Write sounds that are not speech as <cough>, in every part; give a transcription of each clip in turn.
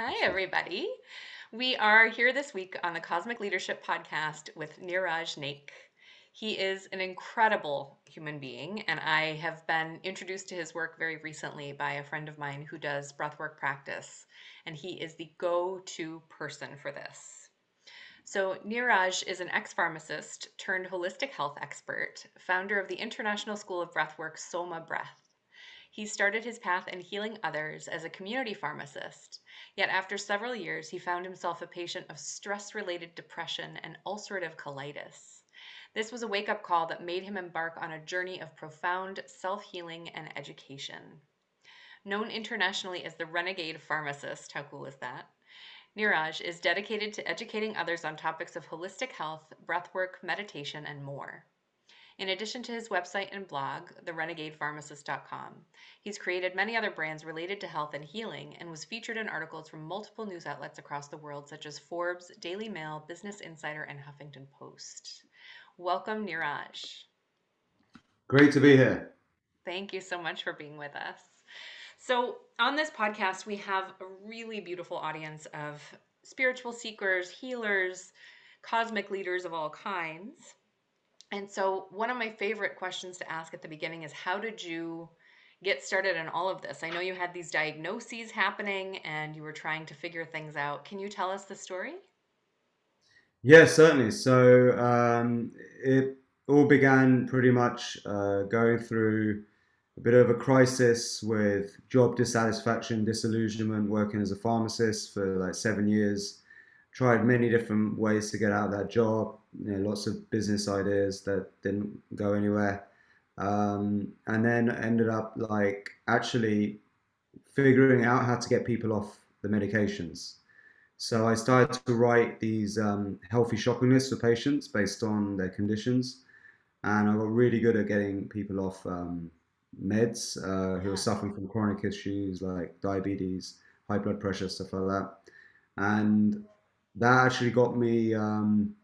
Hi, everybody. We are here this week on the Cosmic Leadership Podcast with Niraj Naik. He is an incredible human being, and I have been introduced to his work very recently by a friend of mine who does breathwork practice, and he is the go to person for this. So, Niraj is an ex pharmacist turned holistic health expert, founder of the International School of Breathwork Soma Breath. He started his path in healing others as a community pharmacist, yet after several years, he found himself a patient of stress related depression and ulcerative colitis. This was a wake up call that made him embark on a journey of profound self healing and education. Known internationally as the renegade pharmacist, how cool is that? Niraj is dedicated to educating others on topics of holistic health, breathwork, meditation, and more. In addition to his website and blog, therenegadepharmacist.com, he's created many other brands related to health and healing and was featured in articles from multiple news outlets across the world, such as Forbes, Daily Mail, Business Insider, and Huffington Post. Welcome, Niraj. Great to be here. Thank you so much for being with us. So, on this podcast, we have a really beautiful audience of spiritual seekers, healers, cosmic leaders of all kinds. And so, one of my favorite questions to ask at the beginning is how did you get started in all of this? I know you had these diagnoses happening and you were trying to figure things out. Can you tell us the story? Yeah, certainly. So, um, it all began pretty much uh, going through a bit of a crisis with job dissatisfaction, disillusionment, working as a pharmacist for like seven years. Tried many different ways to get out of that job you know, lots of business ideas that didn't go anywhere. Um, and then ended up like actually figuring out how to get people off the medications. So I started to write these um, healthy shopping lists for patients based on their conditions, and I got really good at getting people off um, meds uh, who are suffering from chronic issues like diabetes, high blood pressure, stuff like that. And that actually got me um,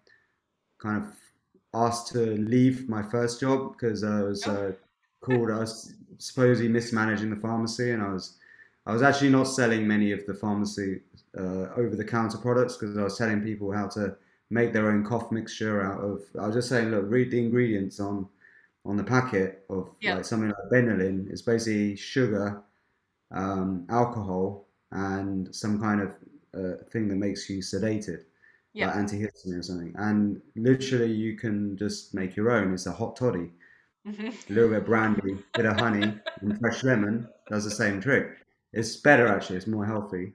kind of asked to leave my first job because I was uh, called. I was supposedly mismanaging the pharmacy, and I was I was actually not selling many of the pharmacy uh, over the counter products because I was telling people how to make their own cough mixture out of. I was just saying, look, read the ingredients on on the packet of like something like Benylin. It's basically sugar, um, alcohol, and some kind of uh, thing that makes you sedated yeah. like antihistamine or something. And literally, you can just make your own. It's a hot toddy. Mm-hmm. <laughs> A little bit of brandy, bit of honey, and fresh lemon does the same trick. It's better actually. It's more healthy.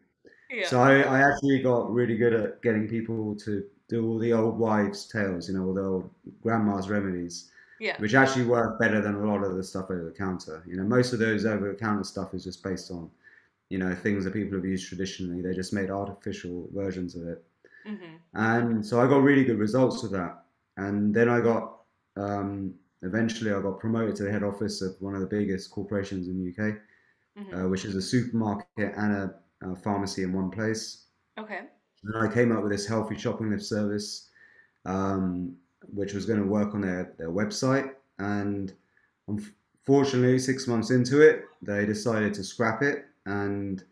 Yeah. So I, I actually got really good at getting people to do all the old wives' tales, you know, all the old grandma's remedies, yeah. which actually work better than a lot of the stuff over the counter. You know, most of those over the counter stuff is just based on, you know, things that people have used traditionally. They just made artificial versions of it. Mm-hmm. And so I got really good results with that. And then I got, um, eventually, I got promoted to the head office of one of the biggest corporations in the UK, mm-hmm. uh, which is a supermarket and a, a, pharmacy in one place. Okay. And I came up with this healthy shopping lift service, um, which was going to work on their, their website. And unfortunately, six months into it, they decided to scrap it. And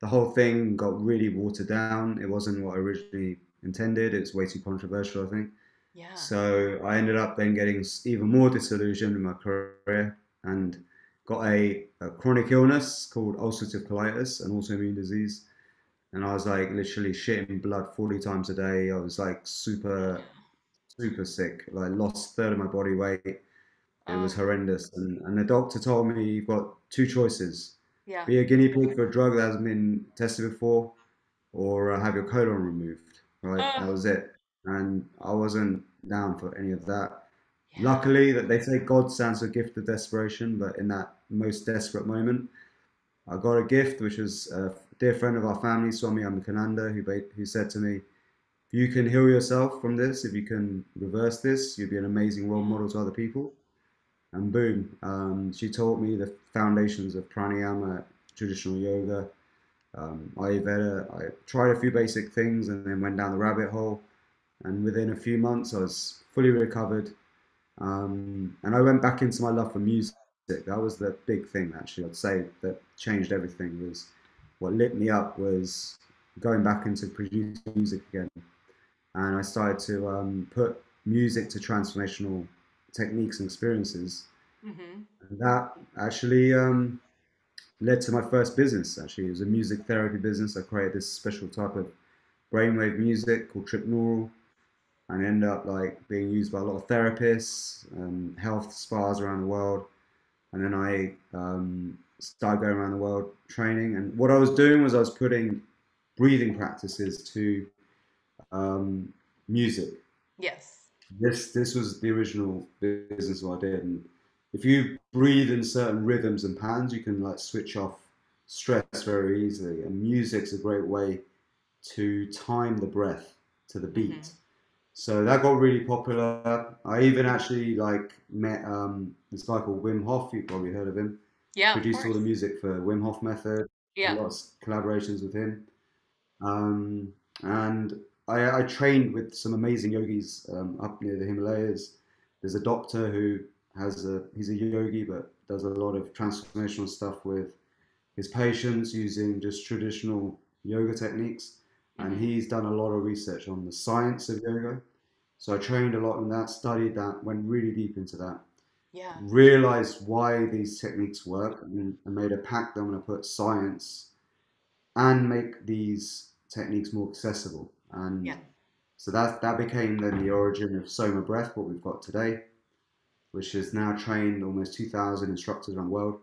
the whole thing got really watered down. It wasn't what I originally intended. It's way too controversial, I think. Yeah. So I ended up then getting even more disillusioned in my career and got a, a chronic illness called ulcerative colitis, an autoimmune disease. And I was like literally shitting blood 40 times a day. I was like super, super sick. Like lost third of my body weight. It was oh. horrendous. And, and the doctor told me you've got two choices yeah. Be a guinea pig for a drug that hasn't been tested before, or uh, have your colon removed. Right, uh. that was it. And I wasn't down for any of that. Yeah. Luckily, that they say God stands for gift of desperation, but in that most desperate moment, I got a gift, which was a dear friend of our family, Swami Ambikananda, who who said to me, "If you can heal yourself from this, if you can reverse this, you'll be an amazing role model to other people." And boom, um, she taught me the foundations of pranayama, traditional yoga, um, Ayurveda. I tried a few basic things and then went down the rabbit hole. And within a few months, I was fully recovered. Um, and I went back into my love for music. That was the big thing, actually. I'd say that changed everything. Was what lit me up was going back into producing music again, and I started to um, put music to transformational techniques and experiences. Mm-hmm. And that actually um, led to my first business. Actually, it was a music therapy business. I created this special type of brainwave music called tripneural, and ended up like being used by a lot of therapists, um, health spas around the world. And then I um, started going around the world training. And what I was doing was I was putting breathing practices to um, music. Yes. This this was the original business what I did. And if you breathe in certain rhythms and patterns, you can like switch off stress very easily. And music's a great way to time the breath to the beat. Mm-hmm. So that got really popular. I even actually like met um, this guy called Wim Hof. You probably heard of him. Yeah. Produced all the music for Wim Hof Method. Yeah. Lots of collaborations with him. Um, and I, I, trained with some amazing yogis um, up near the Himalayas. There's a doctor who has a he's a yogi but does a lot of transformational stuff with his patients using just traditional yoga techniques and Mhm. he's done a lot of research on the science of yoga so i trained a lot in that studied that went really deep into that Yeah. realized why these techniques work and, and made a pact that i'm going to put science and make these techniques more accessible and Yeah. so that that became then the origin of soma breath what we've got today which has now trained almost 2,000 instructors around the world.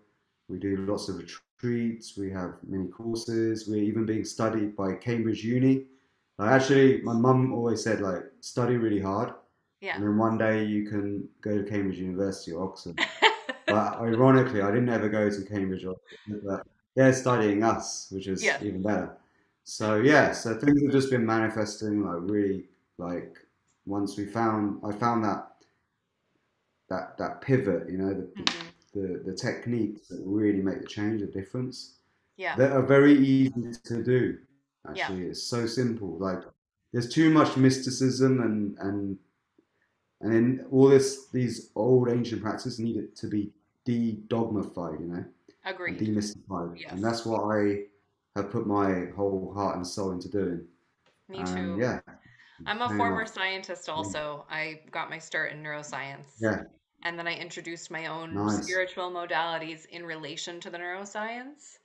We do lots of retreats, we have many courses, we're even being studied by Cambridge Uni. Like actually, my mum always said, like, study really hard, Yeah. and then one day you can go to Cambridge University or Oxford. <laughs> But ironically, I didn't ever go to Cambridge or Oxford, but they're studying us, which is Yeah. even better. So yeah, so things have just been manifesting, like really, like once we found, I found that that that pivot, you know, the, Mhm. the the techniques that really make the change, the difference, Yeah. that are very easy to do. Yeah. Actually, it's so simple. Like there's too much mysticism and and and then all this these old ancient practices needed to be de-dogmified, you know, Agreed. demystified, Yes. and that's what I have put my whole heart and soul into doing. Me too. yeah, I'm a former scientist also. I got my start in neuroscience. Yeah, And then I introduced my own nice. spiritual modalities in relation to the neuroscience.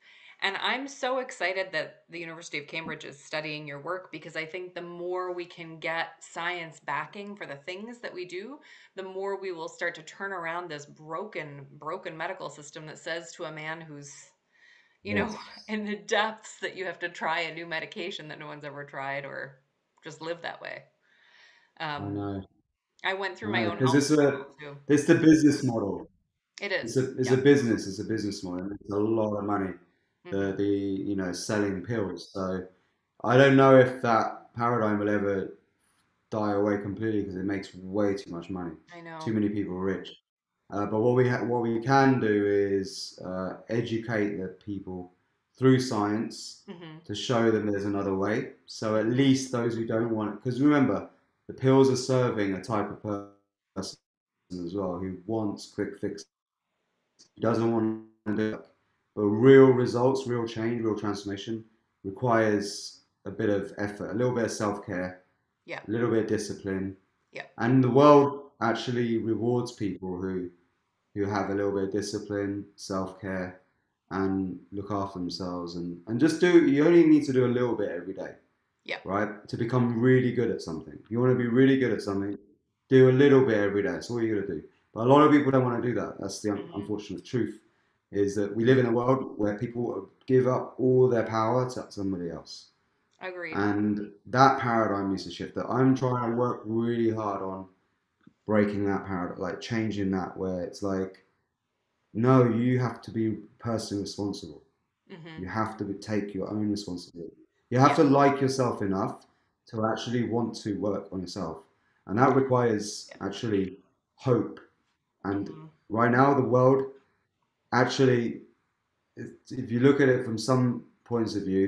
And I'm so excited that the University of Cambridge is studying your work because I think the more we can get science backing for the things that we do, the more we will start to turn around this broken, broken medical system that says to a man who's, you know, Yes, <laughs> in the depths that you have to try a new medication that no one's ever tried or just live that way. I Um, know. I went through I my know own because it's a too. it's the business model. It It's a it's Yeah. a business. It's a business model. It's a lot of money. hmm The the you know selling pills. So I don't know if that paradigm will ever die away completely because it makes way too much money. I know. Too many people rich. Uh, but what we ha- what we can do is uh, educate the people through science hmm to show them there's another way. So at least those who don't want it, because remember, the pills are serving a type of person as well who wants quick fix, who doesn't want to do it. But real results, real change, real transformation requires a bit of effort, a little bit of self care, Yeah. a little bit of discipline, Yeah. and the world actually rewards people who who have a little bit of discipline, self care, and look after themselves, and and just do. You only need to do a little bit every day, Yeah. right, to become really good at something. If you want to be really good at something, do a little bit every day. That's all you got to do. But a lot of people don't want to do that. That's the un- hmm unfortunate truth. Is that we live in a world where people give up all their power to somebody else. Agreed. And that paradigm needs to shift. That I'm trying to work really hard on breaking that paradigm, like changing that, where it's like, no, you have to be personally responsible. hmm You have to be, take your own responsibility. You have Yeah. to like yourself enough to actually want to work on yourself, and that requires Yeah. actually hope. And hmm right now, the world actually, if if you look at it from some points of view,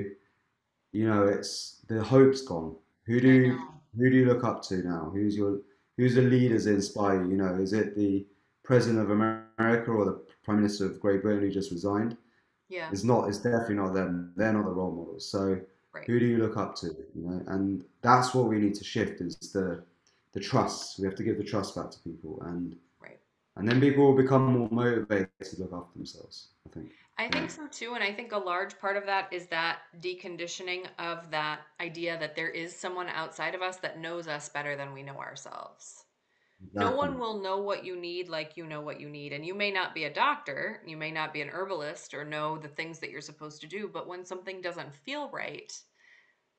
you know, it's the hope's gone. Who do you, who do you look up to now? Who's your who's the leaders that inspire you? You know, is it the president of America or the prime minister of Great Britain who just resigned? Yeah. It's not. It's definitely not them. They're not the role models. So Right. Who do you look up to? You know, and that's what we need to shift is the the trust. We have to give the trust back to people, and Right. and then people will become more motivated to look after themselves. I think. I think so too. And I think a large part of that is that deconditioning of that idea that there is someone outside of us that knows us better than we know ourselves. No one will know what you need like you know what you need. And you may not be a doctor, you may not be an herbalist or know the things that you're supposed to do, but when something doesn't feel right,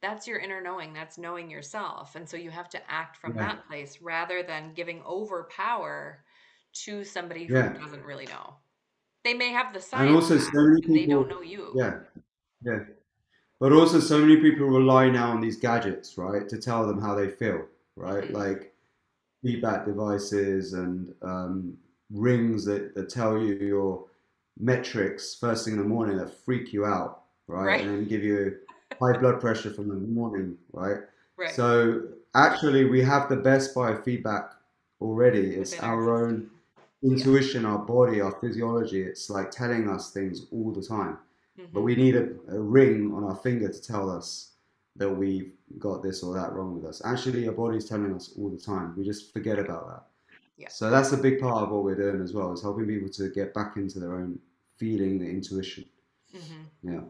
that's your inner knowing, that's knowing yourself. And so you have to act from Yeah. that place rather than giving over power to somebody who doesn't really know. They may have the And also, so many and they don't know you. Yeah. Yeah. But also, so many people rely now on these gadgets, right, to tell them how they feel, right? Mhm. Like feedback devices and um, rings that, that tell you your metrics first thing in the morning that freak you out, right? Right. And then give you high blood pressure from the morning, right? Right. So actually, we have the best biofeedback already. It's our own. Intuition, our body, our physiology. It's like telling us things all the time. But Mhm. we need a, a ring on our finger to tell us that we've got this or that wrong with us. Actually, our body's telling us all the time. We just forget about that. Yeah. So that's a big part of what we're doing as well, is helping people to get back into their own feeling, the intuition. Mhm. Yeah.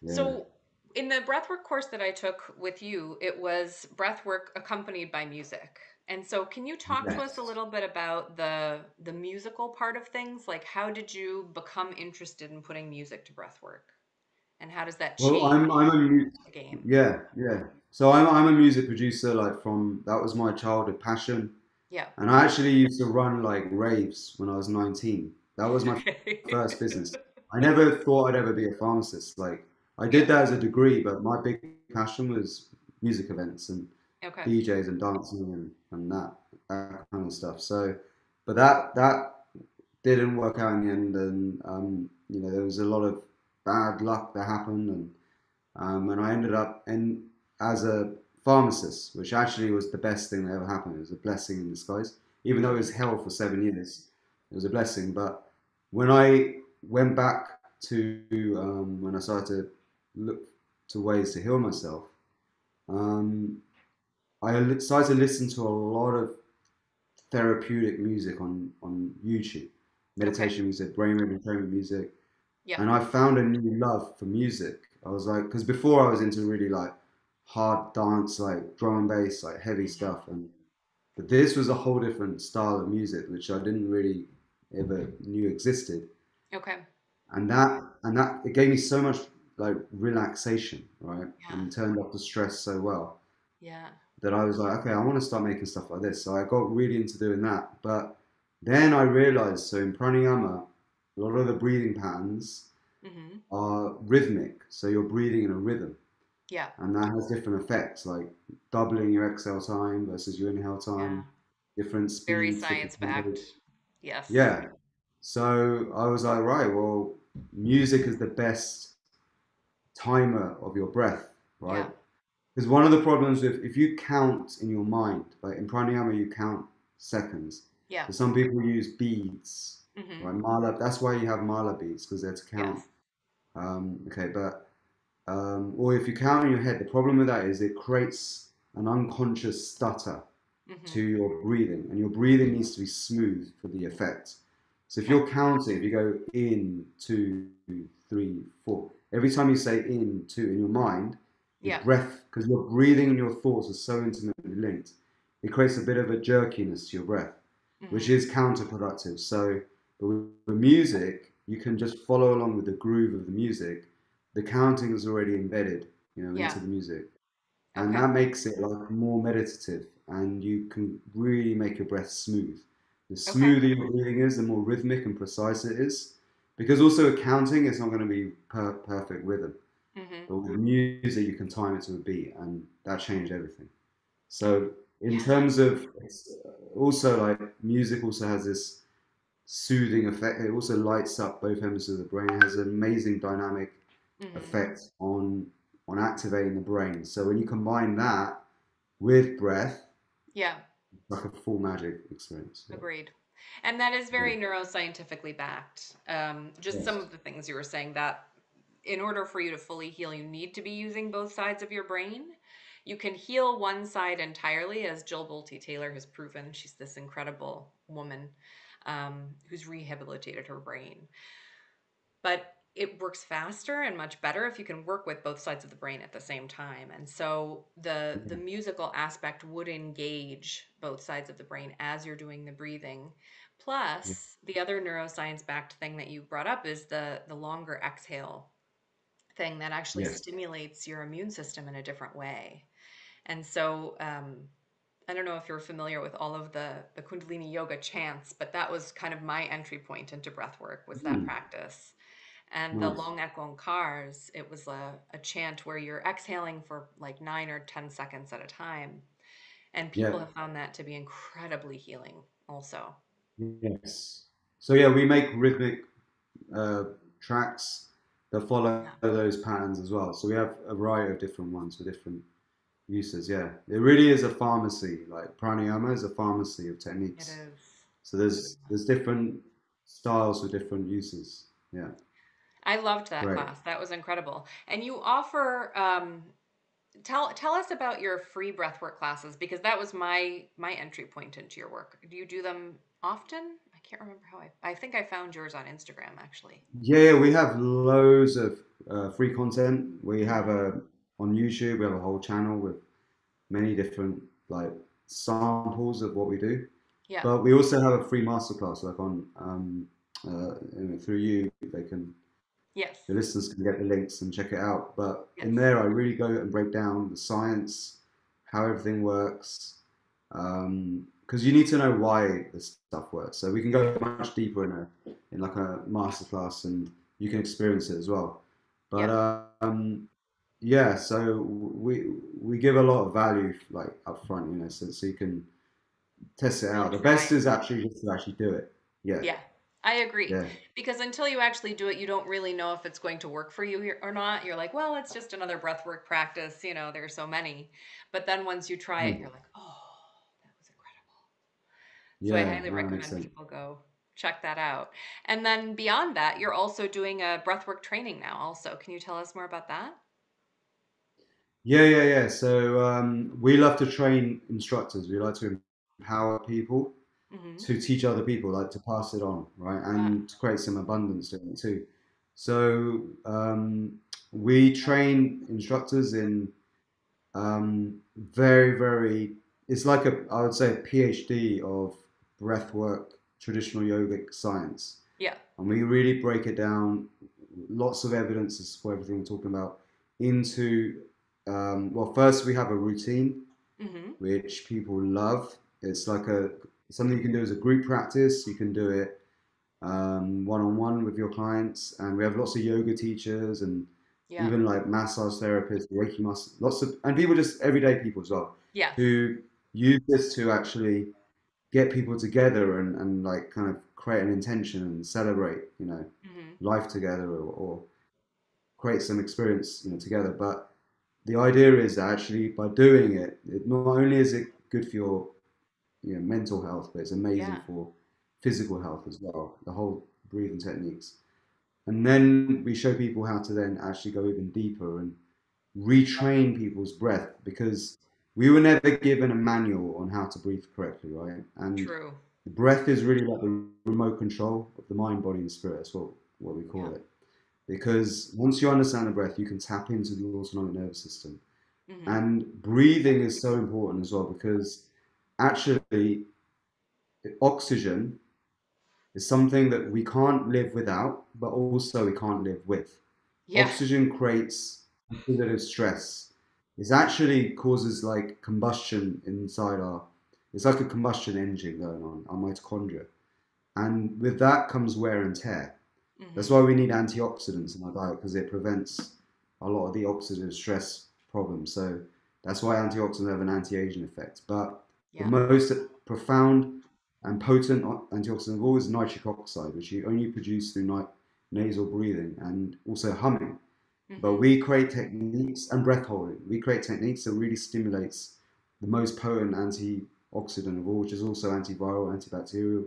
Yeah. So, in the breathwork course that I took with you, it was breathwork accompanied by music. And so, can you talk to us a little bit about the the musical part of things? Like, how did you become interested in putting music to breathwork, and how does that Well, change I'm I'm a mu- the game? yeah yeah. So I'm I'm a music producer. Like from that was my childhood passion, Yeah. and I actually used to run like raves when I was 19. That was my <laughs> Okay. first business. I never thought I'd ever be a pharmacist. Like I did that as a degree, but my big passion was music events and Okay. DJs and dancing and, and that, that kind of stuff. So, but that that didn't work out in the end, and um, you know there was a lot of bad luck that happened, and um, and I ended up in as a pharmacist, which actually was the best thing that ever happened. It was a blessing in disguise, even though it was hell for seven years. It was a blessing, but when I went back to um, when I started to look to ways to heal myself, um, I started to listen to a lot of therapeutic music on on YouTube, meditation music, brainwave entrainment music, Yeah. and I found a new love for music. I was like, because before I was into really like hard dance, like drum and bass, like heavy Mhm. stuff, and but this was a whole different style of music which I didn't really ever knew existed Okay. and that and that it gave me so much like relaxation right Yeah. and turned off the stress so well Yeah. that i was like okay i want to start making stuff like this so i got really into doing that but then i realized so in pranayama a lot of the breathing patterns hmm are rhythmic so you're breathing in a rhythm Yeah. and that has different effects like doubling your exhale time versus your inhale Yeah. time different Very speeds different science backed. Yes. Yeah. So I was like, right, well, music is the best timer of your breath, right? Yeah. One of the problems with if you count in your mind, like in pranayama, you count seconds. Yeah. So some people use beads, hmm right? Mala. That's why you have mala beads because they're to count. Yes. Um, okay, but um, or if you count in your head, the problem with that is it creates an unconscious stutter hmm to your breathing, and your breathing needs to be smooth for the effect. So if you're counting, if you go in, two, three, four, every time you say in, two in your mind, your Yeah. breath, because your breathing and your thoughts are so intimately linked, it creates a bit of a jerkiness to your breath, which hmm is counterproductive. So but with music, you can just follow along with the groove of the music. The counting is already embedded, you know, Yeah. into the music and Okay. that makes it like more meditative and you can really make your breath smooth the Okay. smoother your breathing is the more rhythmic and precise it is because also accounting counting it's not going to be per- perfect rhythm hmm but with music you can time it to a beat and that changed everything so in Yeah. terms of it's also like music also has this soothing effect it also lights up both hemispheres of the brain it has an amazing dynamic hmm effect on on activating the brain. So when you combine that with breath, Yeah. like a full magic experience. Yeah. Agreed. And that is very neuroscientifically backed. Um, just some of the things you were saying that in order for you to fully heal, you need to be using both sides of your brain. You can heal one side entirely, as Jill Bolte Taylor has proven. She's this incredible woman um, who's rehabilitated her brain. But it works faster and much better if you can work with both sides of the brain at the same time. And so the the musical aspect would engage both sides of the brain as you're doing the breathing. Plus, the other neuroscience backed thing that you brought up is the the longer exhale thing that actually Yes. stimulates your immune system in a different way. And so um, I don't know if you're familiar with all of the the Kundalini yoga chants, but that was kind of my entry point into breath work was that Mm, practice. And the long cars, it was a, a chant where you're exhaling for like nine or 10 seconds at a time. And Yeah. people have found that to be incredibly healing also. Yes. So yeah, we make rhythmic uh, tracks that follow Yeah, those patterns as well. So we have a variety of different ones for different uses. Yeah, it really is a pharmacy. Like pranayama is a pharmacy of techniques. is. So there's there's different styles for different uses. Yeah, I loved that great. class. That was incredible. And you offer um tell tell us about your free breathwork classes because that was my my entry point into your work. Do you do them often? I can't remember how I I think I found yours on Instagram actually. Yeah, yeah, we have loads of uh, free content. We have a on YouTube. We have a whole channel with many different like samples of what we do. Yeah. But we also have a free masterclass, like on um, uh, through you, they can Yes. the listeners can get the links and check it out. But in there, I really go and break down the science, how everything works, because you need to know why this stuff works. So we can go much deeper in a in like a masterclass, and you can experience it as well. But Yeah. um, yeah, so we we give a lot of value like up front, you know, so so you can test it out. The best is actually just to actually do it. Yeah, Yeah, I agree. yeah. Because until you actually do it, you don't really know if it's going to work for you here or not. You're like, well, it's just another breathwork practice. You know, there's so many. But then once you try it, Mm. you're like, oh, that was incredible. So I highly no, that makes recommend people go check that out. And then beyond that, you're also doing a breathwork training now, also. Can you tell us more about that? Yeah, yeah, yeah. So um, we love to train instructors. We like to empower people Mm-hmm. to teach other people, like to pass it on, right? And to create some abundance doing it too. So um, we train instructors in um, very, very, it's like a, I would say, a PhD of breathwork, traditional yogic science. Yeah. And we really break it down, lots of evidence is for everything we're talking about, into, um, well, first we have a routine, Mm-hmm. which people love. It's like a, something you can do as a group practice. You can do it um, one-on-one with your clients. And we have lots of yoga teachers and Yeah. even like massage therapists, Reiki massage, lots of, and people just everyday people as well, Yes. who use this to actually get people together and, and like kind of create an intention and celebrate, you know, Mm-hmm. life together or, or create some experience, you know, together. But the idea is that actually by doing it, it not only is it good for your you know, mental health, but it's amazing Yeah. for physical health as well. The whole breathing techniques. And then we show people how to then actually go even deeper and retrain people's breath because we were never given a manual on how to breathe correctly, right? And True. the breath is really like the remote control of the mind, body, and spirit. That's what, what we Yeah. call it. Because once you understand the breath, you can tap into the autonomic nervous system. Mm-hmm. And breathing is so important as well because actually, oxygen is something that we can't live without, but also we can't live with. Yeah. Oxygen creates oxidative stress. It actually causes like combustion inside our. It's like a combustion engine going on, our mitochondria, and with that comes wear and tear. That's Mm-hmm. why we need antioxidants in our diet because it prevents a lot of the oxidative stress problems. So that's why antioxidants have an anti-aging effect. But the most profound and potent antioxidant of all is nitric oxide, which you only produce through nasal breathing and also humming. But Mm-hmm. we create techniques and breath holding. We create techniques that really stimulates the most potent antioxidant of all, which is also antiviral, antibacterial.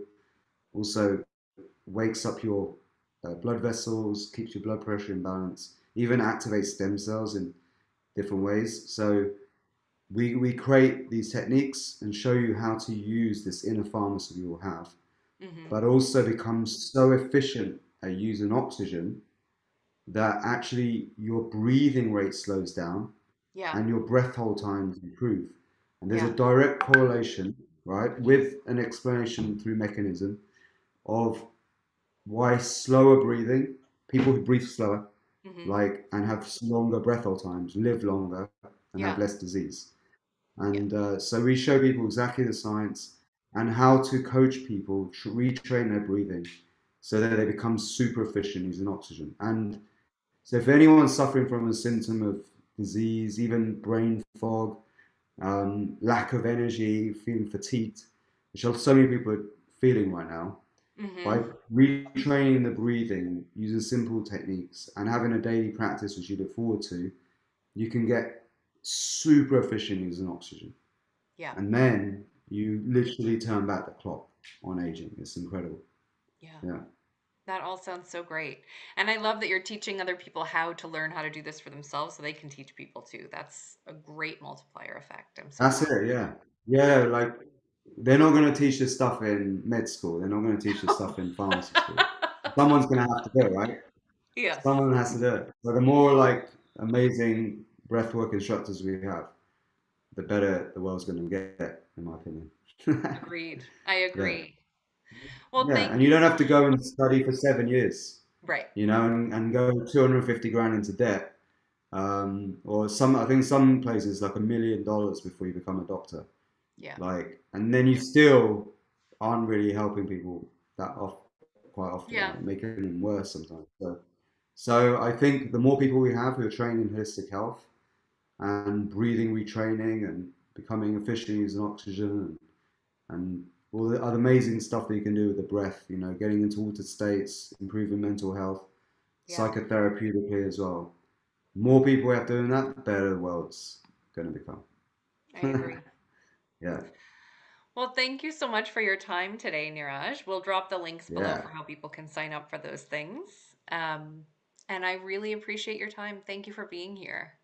Also wakes up your uh, blood vessels, keeps your blood pressure in balance, even activate stem cells in different ways. So we, we create these techniques and show you how to use this inner pharmacy you will have, hmm but also become so efficient at using oxygen that actually your breathing rate slows down Yeah. and your breath hold times improve. And there's a direct correlation, right, with an explanation through mechanism of why slower breathing, people who breathe slower, hmm like, and have longer breath hold times, live longer and have less disease. And uh, so we show people exactly the science and how to coach people to retrain their breathing so that they become super efficient using oxygen. And so if anyone's suffering from a symptom of disease, even brain fog, um, lack of energy, feeling fatigued, which so many people are feeling right now, by hmm retraining the breathing using simple techniques and having a daily practice which you look forward to, you can get super efficient using oxygen. Yeah. And then you literally turn back the clock on aging. It's incredible. Yeah. Yeah. That all sounds so great. And I love that you're teaching other people how to learn how to do this for themselves so they can teach people too. That's a great multiplier effect. I'm so That's glad. it, yeah. Yeah, like they're not going to teach this stuff in med school. They're not going to teach this stuff in pharmacy school. <laughs> Someone's going to have to do it, right? Yeah. Someone has to do it. So the more like amazing breathwork instructors we have, the better the world's going to get, in my opinion. <laughs> Agreed. I Yeah. agree. Well, Yeah, thank and you don't have to go and study for seven years, right. you know, and, and go 250 grand into debt. Um, or some, I think some places like a million dollars before you become a doctor. Yeah. Like, and then you still aren't really helping people that off quite often, Yeah. like making them worse sometimes. So, so I think the more people we have who are trained in holistic health and breathing retraining and becoming efficient using oxygen and, and all the other amazing stuff that you can do with the breath, you know, getting into altered states, improving mental health, Yeah. psychotherapeutically as well. More people have doing that, the better the world's going to become. I agree. <laughs> Yeah, Well, thank you so much for your time today, Niraj. We'll drop the links below yeah. for how people can sign up for those things. Um, and I really appreciate your time. Thank you for being here.